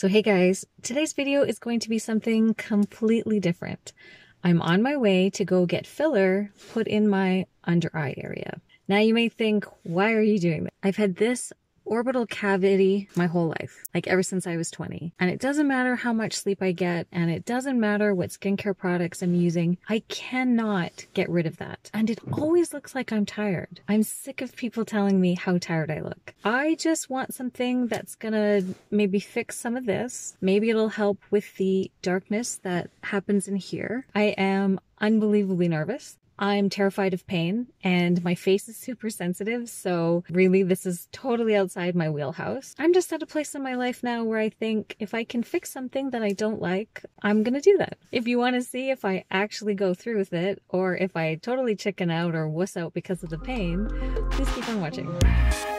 So hey guys, today's video is going to be something completely different. I'm on my way to go get filler put in my under eye area. Now you may think, why are you doing that? I've had this orbital cavity my whole life, like ever since I was 20. And it doesn't matter how much sleep I get, and it doesn't matter what skincare products I'm using, I cannot get rid of that. And it always looks like I'm tired. I'm sick of people telling me how tired I look. I just want something that's gonna maybe fix some of this. Maybe it'll help with the darkness that happens in here. I am unbelievably nervous. I'm terrified of pain and my face is super sensitive. So really this is totally outside my wheelhouse. I'm just at a place in my life now where I think if I can fix something that I don't like, I'm going to do that. If you want to see if I actually go through with it or if I totally chicken out or wuss out because of the pain, please keep on watching.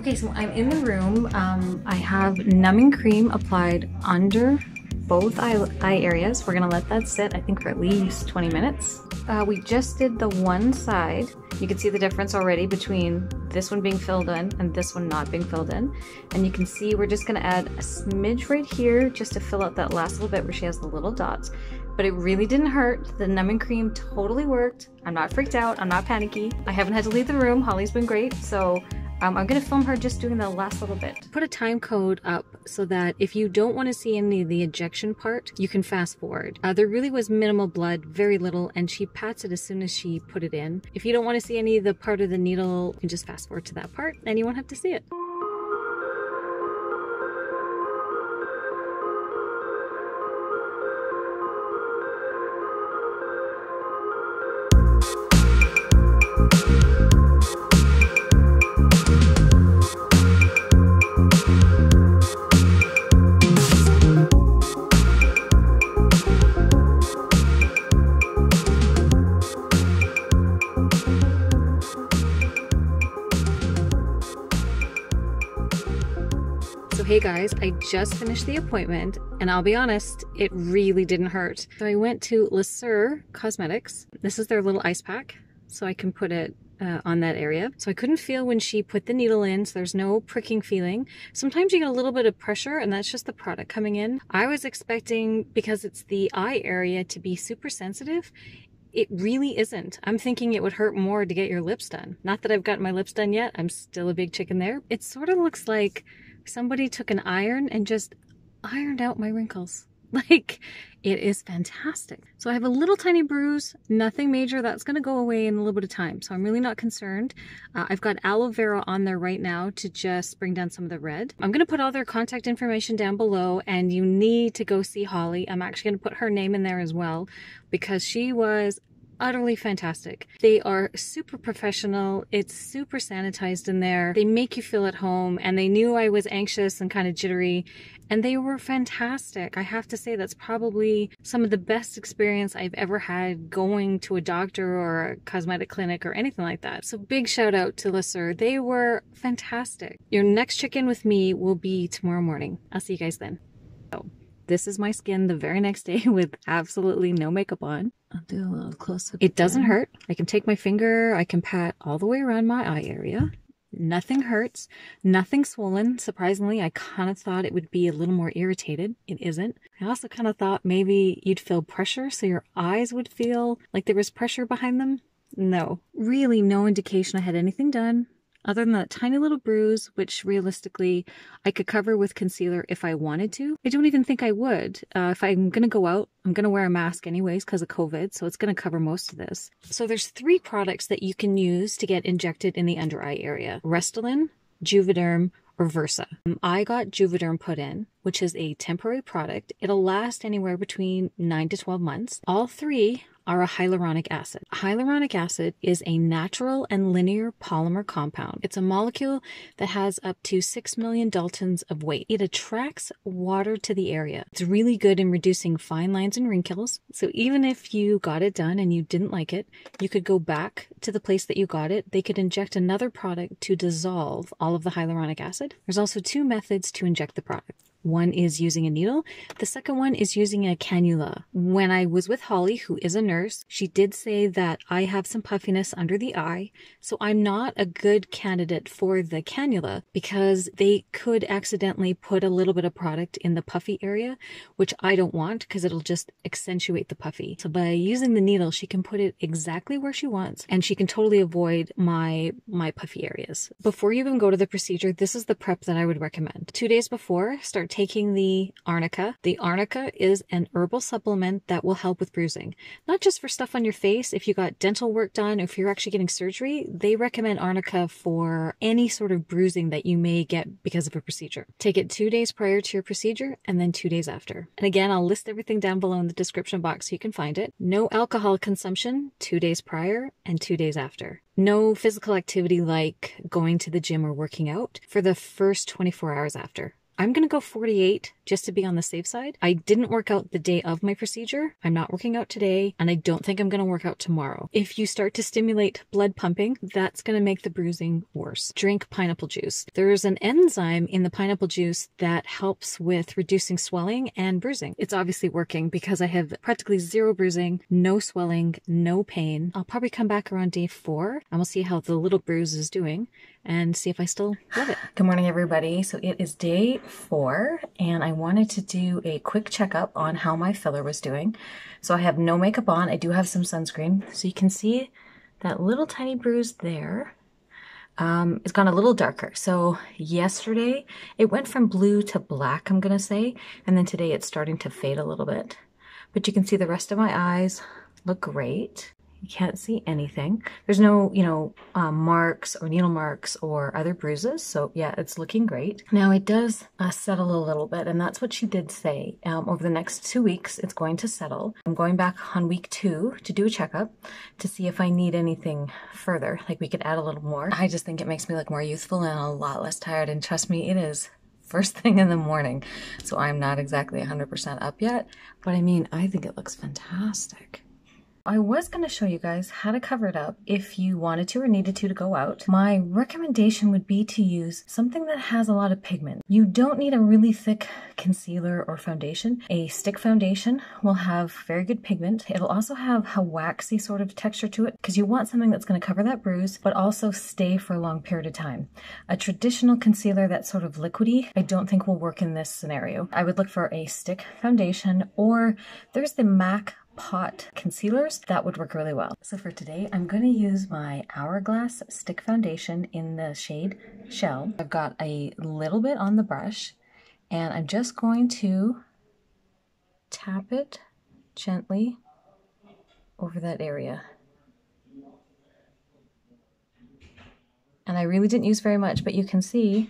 Okay, so I'm in the room. Um, I have numbing cream applied under both eye, eye, areas. We're gonna let that sit, I think, for at least 20 minutes. Uh, we just did the one side. You can see the difference already between this one being filled in and this one not being filled in. And you can see we're just gonna add a smidge right here just to fill out that last little bit where she has the little dots. But it really didn't hurt. The numbing cream totally worked. I'm not freaked out, I'm not panicky. I haven't had to leave the room. Holly's been great, so um, I'm to film her just doing the last little bit. Put a time code up so that if you don't want to see any of the injection part, you can fast forward. Uh, there really was minimal blood, very little, and she pats it as soon as she put it in. If you don't want to see any of the part of the needle, you can just fast forward to that part and you won't have to see it. I just finished the appointment and I'll be honest, it really didn't hurt. So I went to Lucere Cosmetics. This is their little ice pack so I can put it uh, on that area. So I couldn't feel when she put the needle in, so there's no pricking feeling. Sometimes you get a little bit of pressure and that's just the product coming in. I was expecting, because it's the eye area, to be super sensitive. It really isn't. I'm thinking it would hurt more to get your lips done. Not that I've gotten my lips done yet. I'm still a big chicken there. It sort of looks like somebody took an iron and just ironed out my wrinkles. Like, it is fantastic. So I have a little tiny bruise, nothing major. That's going to go away in a little bit of time. So I'm really not concerned. Uh, I've got aloe vera on there right now to just bring down some of the red. I'm going to put all their contact information down below and you need to go see Holly. I'm actually going to put her name in there as well because she was utterly fantastic. They are super professional. It's super sanitized in there. They make you feel at home and they knew I was anxious and kind of jittery and they were fantastic. I have to say that's probably some of the best experience I've ever had going to a doctor or a cosmetic clinic or anything like that. So big shout out to Lucere. They were fantastic. Your next check-in with me will be tomorrow morning. I'll see you guys then. This is my skin the very next day with absolutely no makeup on. I'll do a little close up. It doesn't hurt. I can take my finger, I can pat all the way around my eye area. Nothing hurts, nothing swollen. Surprisingly, I kind of thought it would be a little more irritated. It isn't. I also kind of thought maybe you'd feel pressure so your eyes would feel like there was pressure behind them. No, really no indication I had anything done other than that tiny little bruise, which realistically I could cover with concealer if I wanted to. I don't even think I would. Uh, if I'm going to go out, I'm going to wear a mask anyways because of COVID, so it's going to cover most of this. So there's three products that you can use to get injected in the under eye area. Restylane, Juvederm, or Versa. Um, I got Juvederm put in, which is a temporary product. It'll last anywhere between 9 to 12 months. All three are a hyaluronic acid. Hyaluronic acid is a natural and linear polymer compound. It's a molecule that has up to 6 million daltons of weight. It attracts water to the area. It's really good in reducing fine lines and wrinkles. So even if you got it done and you didn't like it, you could go back to the place that you got it. They could inject another product to dissolve all of the hyaluronic acid. There's also two methods to inject the product. One is using a needle. The second one is using a cannula. When I was with Holly, who is a nurse, she did say that I have some puffiness under the eye. So I'm not a good candidate for the cannula because they could accidentally put a little bit of product in the puffy area, which I don't want because it'll just accentuate the puffy. So by using the needle, she can put it exactly where she wants and she can totally avoid my, my puffy areas. Before you even go to the procedure, this is the prep that I would recommend. Two days before, start taking the arnica. The arnica is an herbal supplement that will help with bruising, not just for stuff on your face. If you got dental work done, or if you're actually getting surgery, they recommend arnica for any sort of bruising that you may get because of a procedure. Take it two days prior to your procedure and then two days after. And again, I'll list everything down below in the description box so you can find it. No alcohol consumption two days prior and two days after. No physical activity like going to the gym or working out for the first 24 hours after. I'm going to go 48 just to be on the safe side. I didn't work out the day of my procedure. I'm not working out today, and I don't think I'm going to work out tomorrow. If you start to stimulate blood pumping, that's going to make the bruising worse. Drink pineapple juice. There's an enzyme in the pineapple juice that helps with reducing swelling and bruising. It's obviously working because I have practically zero bruising, no swelling, no pain. I'll probably come back around day four and we'll see how the little bruise is doing and see if I still love it. Good morning, everybody. So it is day four, and I wanted to do a quick checkup on how my filler was doing. So I have no makeup on. I do have some sunscreen. So you can see that little tiny bruise there. Um, it's gone a little darker. So yesterday it went from blue to black, I'm going to say. And then today it's starting to fade a little bit. But you can see the rest of my eyes look great. You can't see anything. There's no, you know, um, marks or needle marks or other bruises. So yeah, it's looking great. Now it does uh, settle a little bit and that's what she did say. Um, over the next two weeks, it's going to settle. I'm going back on week two to do a checkup to see if I need anything further. Like we could add a little more. I just think it makes me look more youthful and a lot less tired. And trust me, it is first thing in the morning. So I'm not exactly 100% up yet, but I mean, I think it looks fantastic. I was going to show you guys how to cover it up if you wanted to or needed to to go out. My recommendation would be to use something that has a lot of pigment. You don't need a really thick concealer or foundation. A stick foundation will have very good pigment. It'll also have a waxy sort of texture to it because you want something that's going to cover that bruise but also stay for a long period of time. A traditional concealer that's sort of liquidy I don't think will work in this scenario. I would look for a stick foundation or there's the MAC pot concealers, that would work really well. So for today, I'm going to use my Hourglass Stick Foundation in the shade Shell. I've got a little bit on the brush, and I'm just going to tap it gently over that area. And I really didn't use very much, but you can see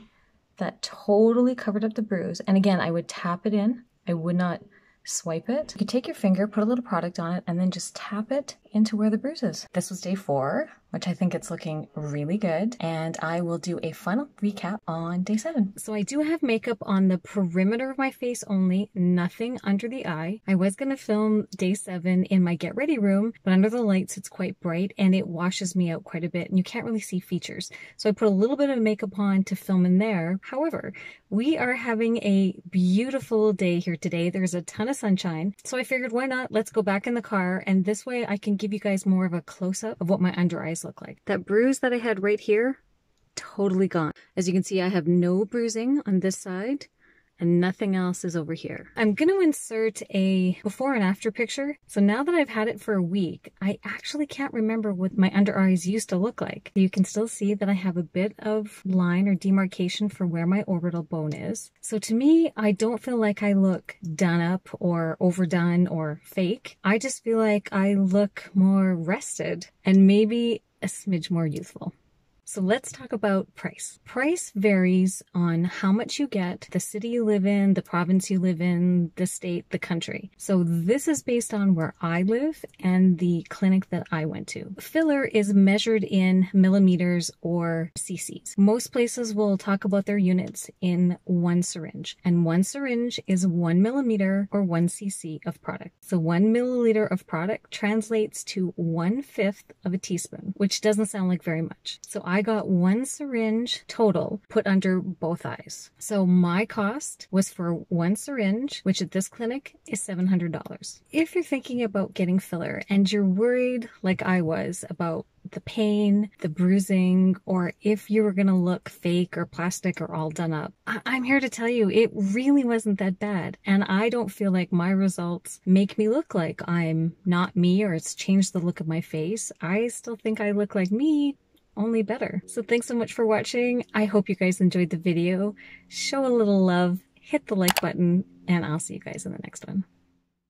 that totally covered up the bruise. And again, I would tap it in. I would not swipe it. You can take your finger, put a little product on it, and then just tap it into where the bruise is. This was day four, which I think it's looking really good. And I will do a final recap on day seven. So I do have makeup on the perimeter of my face only, nothing under the eye. I was going to film day seven in my get ready room, but under the lights, it's quite bright and it washes me out quite a bit and you can't really see features. So I put a little bit of makeup on to film in there. However, we are having a beautiful day here today. There's a ton of sunshine. So I figured why not? Let's go back in the car and this way I can give you guys more of a close up of what my under eyes look like. That bruise that I had right here, totally gone. As you can see, I have no bruising on this side and nothing else is over here. I'm going to insert a before and after picture. So now that I've had it for a week, I actually can't remember what my under eyes used to look like. You can still see that I have a bit of line or demarcation for where my orbital bone is. So to me, I don't feel like I look done up or overdone or fake. I just feel like I look more rested and maybe a smidge more youthful. So let's talk about price. Price varies on how much you get, the city you live in, the province you live in, the state, the country. So this is based on where I live and the clinic that I went to. Filler is measured in millimeters or cc's. Most places will talk about their units in one syringe, and one syringe is one millimeter or one cc of product. So one milliliter of product translates to one fifth of a teaspoon, which doesn't sound like very much. So I got one syringe total put under both eyes. So my cost was for one syringe, which at this clinic is $700. If you're thinking about getting filler and you're worried, like I was, about the pain, the bruising, or if you were going to look fake or plastic or all done up. I- am here to tell you it really wasn't that bad. And I don't feel like my results make me look like I'm not me or it's changed the look of my face. I still think I look like me, only better. So thanks so much for watching. I hope you guys enjoyed the video. Show a little love, hit the like button, and I'll see you guys in the next one.